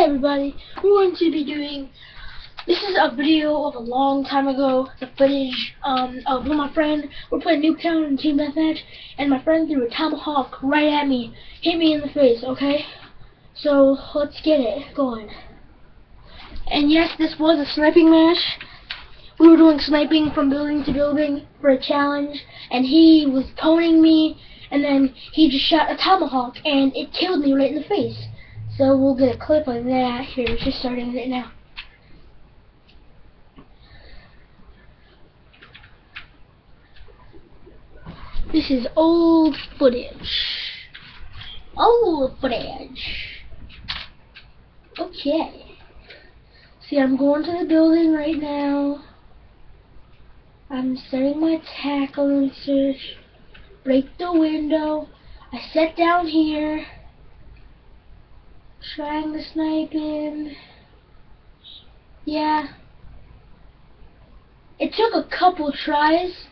Everybody, we're going to be doing, this is a video of a long time ago, the footage um, of my friend, we're playing Nuketown in Team Deathmatch, and my friend threw a tomahawk right at me, hit me in the face, okay? So, let's get it going. And yes, this was a sniping match. We were doing sniping from building to building for a challenge, and he was toning me, and then he just shot a tomahawk, and it killed me right in the face. So we'll get a clip of that. Here, it's just starting it now. This is old footage. Old footage. Okay. See, I'm going to the building right now. I'm setting my tackle and search. Break the window. I set down here trying to snipe him. Yeah. It took a couple tries.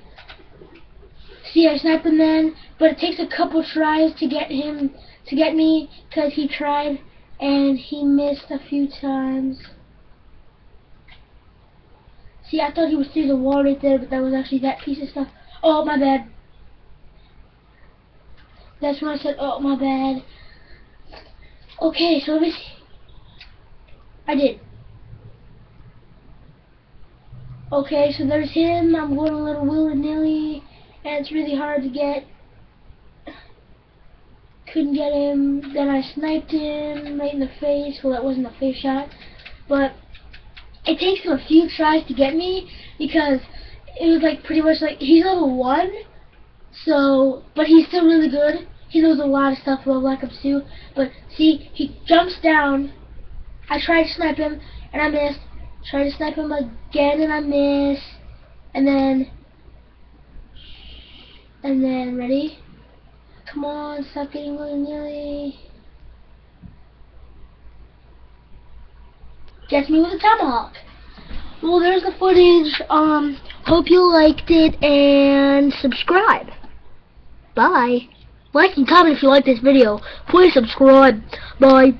See, I sniped him then, but it takes a couple tries to get him, to get me, because he tried, and he missed a few times. See, I thought he was through the wall right there, but that was actually that piece of stuff. Oh, my bad. That's when I said, oh, my bad. Okay, so let me see. I did. Okay, so there's him. I'm going a little willy-nilly, and it's really hard to get. Couldn't get him. Then I sniped him right in the face. Well, that wasn't a face shot, but it takes him a few tries to get me because it was like pretty much like he's level one, so but he's still really good. He knows a lot of stuff about Black Ops 2. But see, he jumps down. I try to snipe him, and I missed. Try to snipe him again, and I miss. And then, and then, ready? Come on, stop getting willy-nilly. Gets me with a tomahawk. Well, there's the footage. Um, hope you liked it, and subscribe. Bye. Like and comment if you like this video. Please subscribe. Bye.